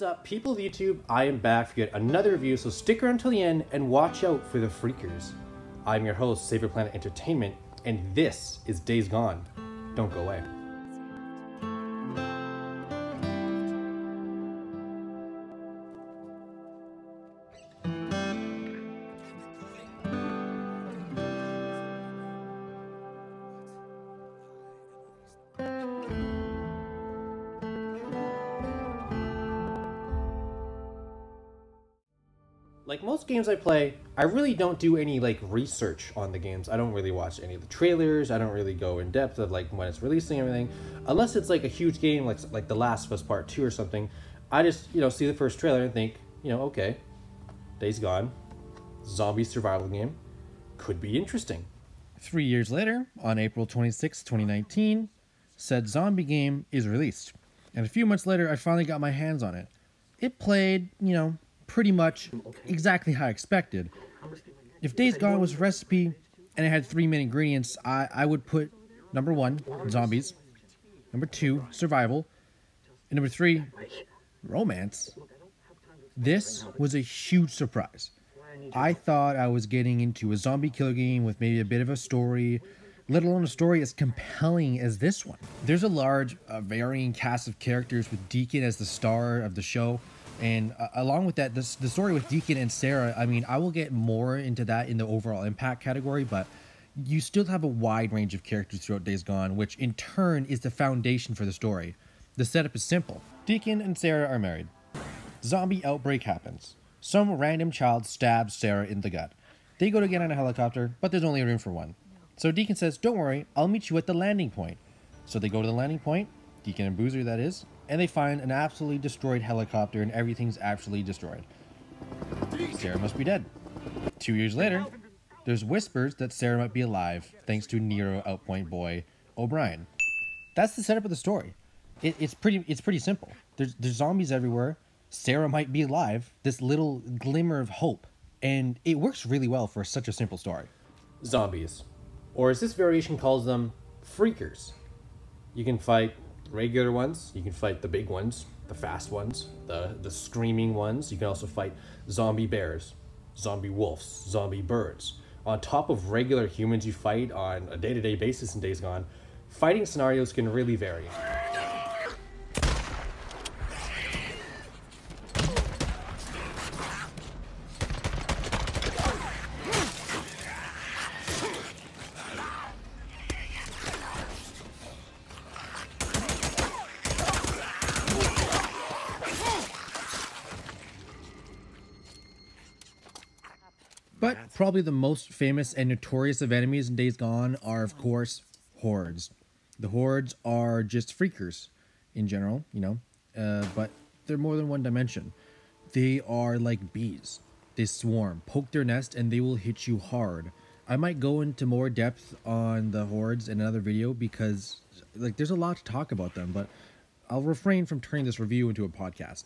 is up, people of YouTube? I am back for yet another review, so stick around until the end and watch out for the freakers. I'm your host, Save our Planet Entertainment, and this is Days Gone. Don't go away. Like most games I play, I really don't do any like research on the games. I don't really watch any of the trailers. I don't really go in depth of like when it's releasing everything, unless it's like a huge game like like The Last of Us Part Two or something. I just you know see the first trailer and think you know okay, Days Gone, zombie survival game, could be interesting. Three years later, on April 26, 2019, said zombie game is released, and a few months later, I finally got my hands on it. It played, you know, pretty much exactly how I expected. If Days Gone was a recipe and it had three main ingredients, I, I would put number one, zombies, number two, survival, and number three, romance. This was a huge surprise. I thought I was getting into a zombie killer game with maybe a bit of a story, let alone a story as compelling as this one. There's a large, uh, varying cast of characters with Deacon as the star of the show. And uh, along with that, this, the story with Deacon and Sarah, I mean, I will get more into that in the overall impact category, but you still have a wide range of characters throughout Days Gone, which in turn is the foundation for the story. The setup is simple Deacon and Sarah are married. Zombie outbreak happens. Some random child stabs Sarah in the gut. They go to get on a helicopter, but there's only room for one. So Deacon says, Don't worry, I'll meet you at the landing point. So they go to the landing point, Deacon and Boozer, that is, and they find an absolutely destroyed helicopter and everything's absolutely destroyed. Sarah must be dead. Two years later, there's whispers that Sarah might be alive thanks to Nero Outpoint boy O'Brien. That's the setup of the story. It, it's pretty it's pretty simple. There's there's zombies everywhere. Sarah might be alive. This little glimmer of hope, and it works really well for such a simple story. Zombies, or as this variation calls them, freakers. You can fight regular ones. You can fight the big ones, the fast ones, the, the screaming ones. You can also fight zombie bears, zombie wolves, zombie birds. On top of regular humans you fight on a day to day basis in Days Gone, fighting scenarios can really vary. But probably the most famous and notorious of enemies in Days Gone are, of course, hordes. The hordes are just freakers in general, you know, uh, but they're more than one dimension. They are like bees. They swarm, poke their nest, and they will hit you hard. I might go into more depth on the hordes in another video because, like, there's a lot to talk about them, but I'll refrain from turning this review into a podcast.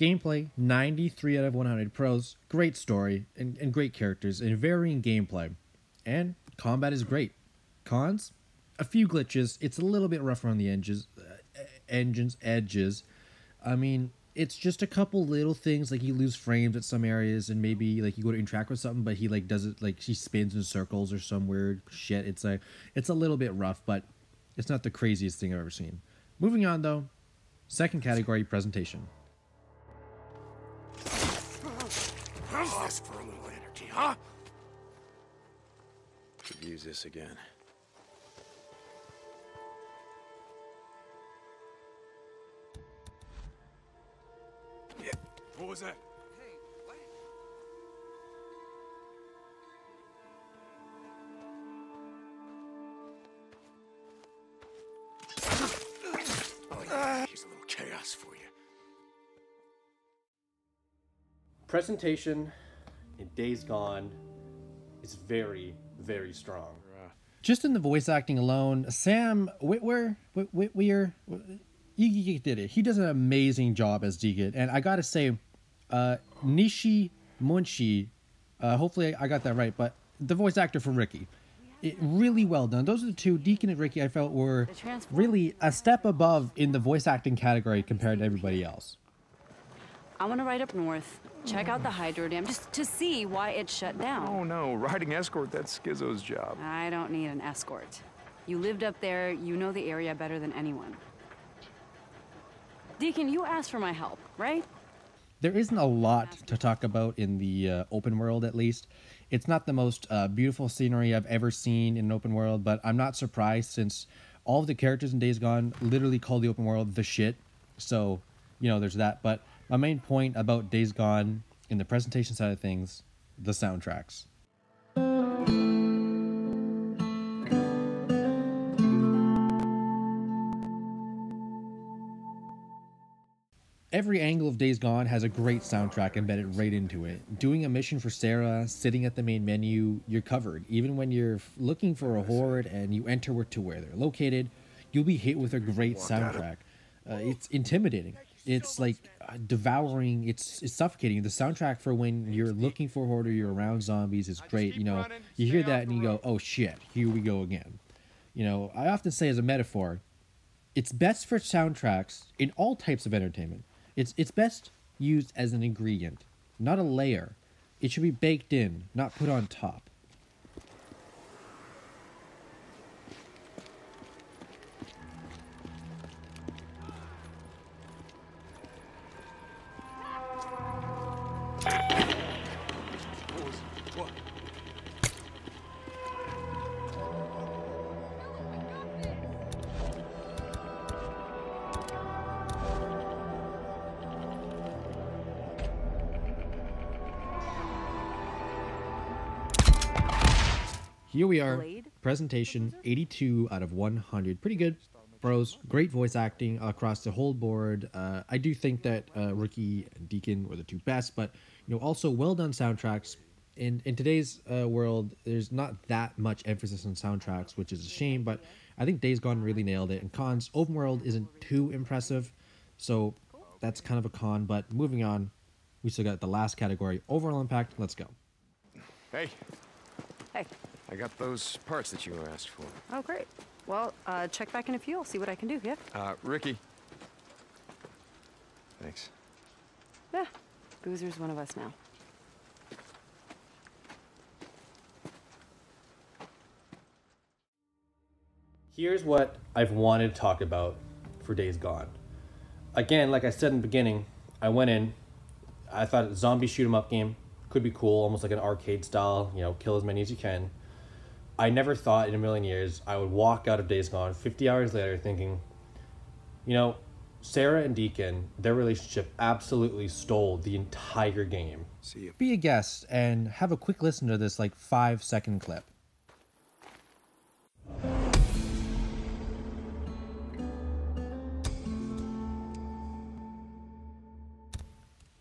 Gameplay 93 out of 100 pros. Great story and, and great characters and varying gameplay. And combat is great. Cons? A few glitches. It's a little bit rougher on the edges. Uh, engines, edges. I mean, it's just a couple little things like you lose frames at some areas and maybe like you go to interact with something but he like does it like she spins in circles or some weird shit it's like it's a little bit rough but it's not the craziest thing i've ever seen moving on though second category presentation Ask for a little energy, huh? Could use this again. Yeah. What was that? Oh, yeah. Here's a little chaos for you. Presentation in Days Gone is very, very strong. Just in the voice acting alone, Sam Witwer, Whit- Whitweir, you, you did it. He does an amazing job as Deacon, and I gotta say, uh, Nishi Munshi, uh, hopefully I got that right, but the voice actor for Rikki, it, really well done. Those are the two, Deacon and Rikki. I felt were really a step above in the voice acting category compared to everybody else. I want to ride up north, check out the hydro dam, just to see why it shut down. Oh no, riding escort, that's Skizzo's job. I don't need an escort. You lived up there, you know the area better than anyone. Deacon, you asked for my help, right? There isn't a lot to talk about in the uh, open world, at least. It's not the most uh, beautiful scenery I've ever seen in an open world, but I'm not surprised since all of the characters in Days Gone literally call the open world the shit. So, you know, there's that. But my main point about Days Gone in the presentation side of things, the soundtracks. Every angle of Days Gone has a great soundtrack embedded right into it. Doing a mission for Sarah, sitting at the main menu, you're covered. Even when you're looking for a horde and you enter where- to where they're located, you'll be hit with a great soundtrack. Uh, it's intimidating. It's like uh, devouring. It's it's suffocating. The soundtrack for when you're looking for a horde or you're around zombies is great. You know, you hear that and you go, "Oh shit, here we go again." You know, I often say as a metaphor, it's best for soundtracks in all types of entertainment. It's it's best used as an ingredient, not a layer. It should be baked in, not put on top. Here we are. Presentation 82 out of 100. Pretty good. Bros, great voice acting across the whole board. Uh, I do think that uh, Rikki and Deacon were the two best, but you know also well done soundtracks. In in today's uh, world, there's not that much emphasis on soundtracks, which is a shame. But I think Days Gone really nailed it. And cons, open world isn't too impressive, so that's kind of a con. But moving on, we still got the last category, overall impact. Let's go. Hey, Hey. I got those parts that you asked for. Oh, great. Well, uh, check back in a few. I'll see what I can do, yeah? Uh, Rikki. Thanks. Yeah. Boozer's one of us now. Here's what I've wanted to talk about for Days Gone. Again, like I said in the beginning, I went in, I thought zombie shoot 'em up game could be cool, almost like an arcade style, you know, kill as many as you can. I never thought in a million years I would walk out of Days Gone 50 hours later thinking, you know, Sarah and Deacon, their relationship absolutely stole the entire game. See you. be a guest and have a quick listen to this like five second clip.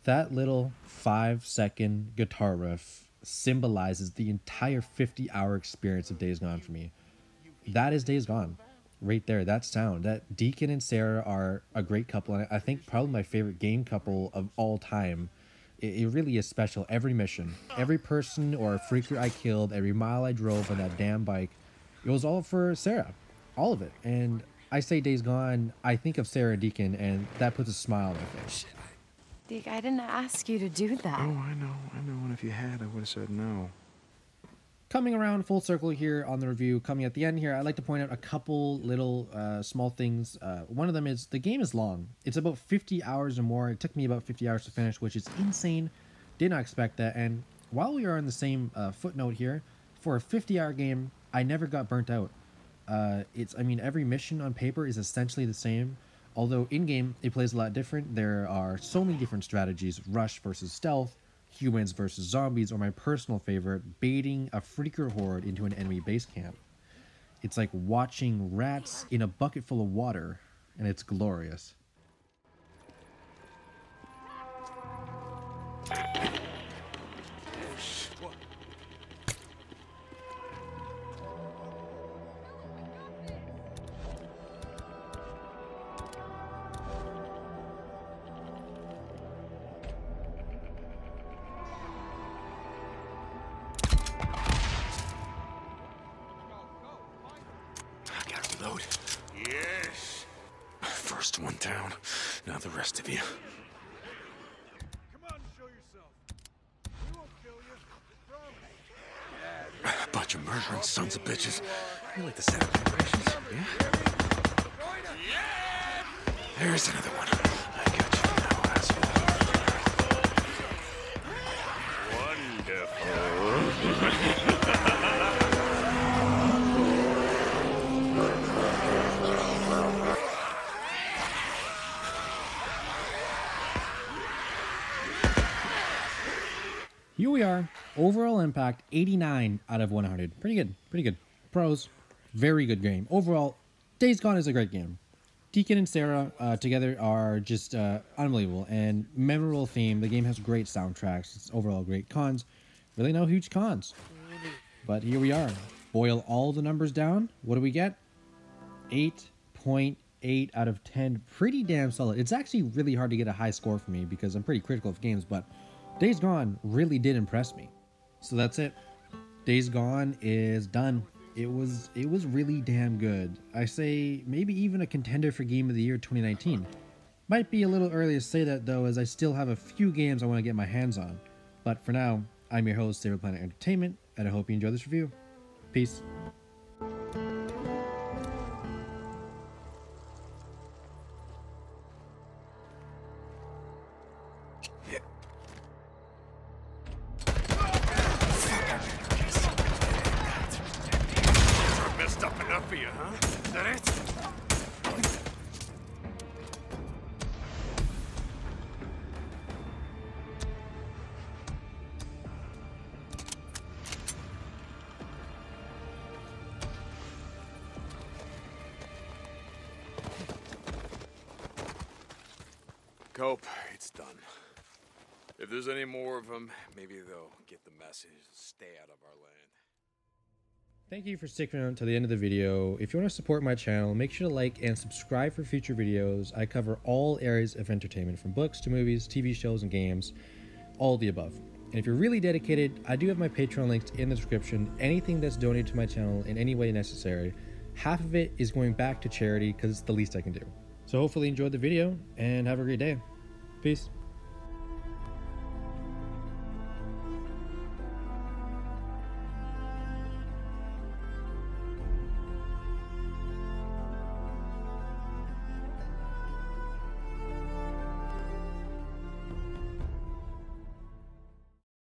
That little five second guitar riff symbolizes the entire 50 hour experience of Days Gone for me. That is Days Gone. Right there, that sound. That Deacon and Sarah are a great couple, and I think probably my favorite game couple of all time. It, it really is special. Every mission, every person or freaker I killed, every mile I drove on that damn bike, it was all for Sarah. All of it. And I say Days Gone, I think of Sarah Deacon, and that puts a smile on my face. Deke, I didn't ask you to do that. Oh, I know, I know. And if you had, I would have said no. coming around full circle here on the review coming at the end here i'd like to point out a couple little uh, small things. Uh, one of them is the game is long. It's about 50 hours or more. It took me about 50 hours to finish which is insane. Did not expect that. And while we are on the same uh, footnote here for a 50 hour game i never got burnt out. Uh, it's i mean every mission on paper is essentially the same although in game it plays a lot different. There are so many different strategies rush versus stealth humans versus zombies or my personal favorite baiting a freaker horde into an enemy base camp. It's like watching rats in a bucket full of water and it's glorious Yes. First one down, now the rest of you. Come on, show yourself. We won't kill you, promise. Yeah, Bunch of murdering sons of bitches. You like the sound of vibrations, yeah? yeah? There's another one. I got you now, asshole. Wonderful. Overall impact 89 out of 100. Pretty good. Pretty good. Pros, very good game. Overall, Days Gone is a great game. Deacon and Sarah uh, together are just uh, unbelievable and memorable theme. The game has great soundtracks. It's overall great. Cons, really no huge cons. But here we are. Boil all the numbers down. What do we get? 8.8 out of 10. Pretty damn solid. It's actually really hard to get a high score for me because I'm pretty critical of games, but Days Gone really did impress me. So that's it. Days Gone is done. It was it was really damn good. I say maybe even a contender for game of the year 2019. Might be a little early to say that though as I still have a few games I want to get my hands on. But for now, I'm your host, Save our Planet Entertainment, and I hope you enjoy this review. Peace. You, huh? Is that it? Cope, it's done. If there's any more of them, maybe they'll get the message. Stay out of our land. Thank you for sticking around to the end of the video. If you want to support my channel, make sure to like and subscribe for future videos. I cover all areas of entertainment from books to movies, TV shows, and games, all the above. And if you're really dedicated, I do have my Patreon links in the description. Anything that's donated to my channel in any way necessary, half of it is going back to charity because it's the least I can do. So hopefully you enjoyed the video and have a great day. Peace.